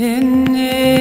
Tenne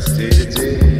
thirsty